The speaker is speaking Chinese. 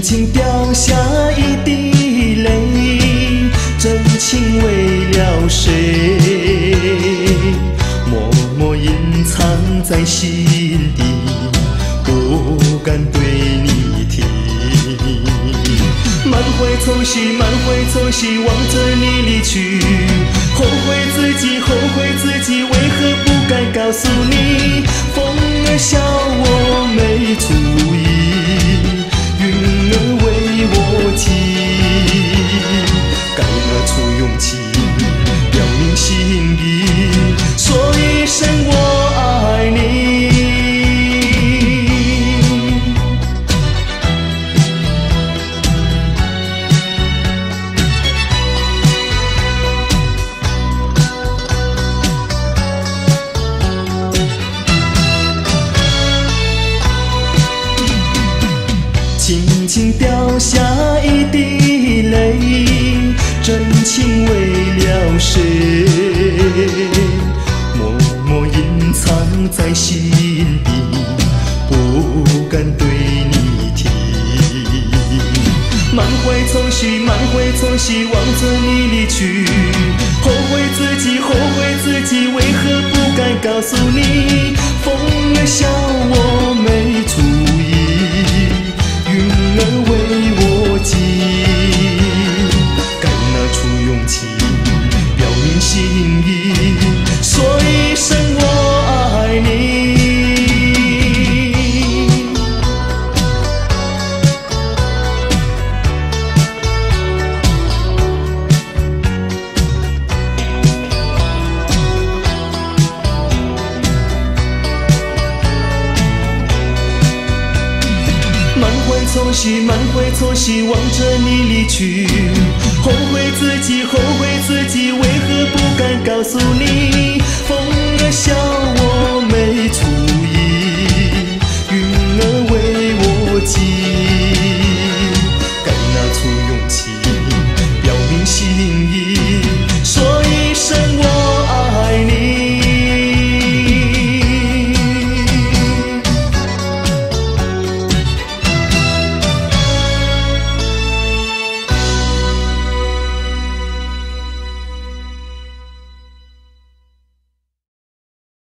轻掉下一滴泪，真情为了谁？默默隐藏在心底，不敢对你提。满怀愁绪，满怀愁绪，望着你离去，后悔自己，后悔自己，为何不该告诉你？风儿笑我没注轻轻掉下一滴泪，真情为了谁？默默隐藏在心底，不敢对你提。满怀愁绪，满怀愁绪，望着你离去，后悔自己，后悔自己，为何不该告诉你？出勇气，表明心意，说一声我爱你。满怀愁绪，满怀愁绪，望着你离去，后悔自己，后悔自己，为何不敢告诉你？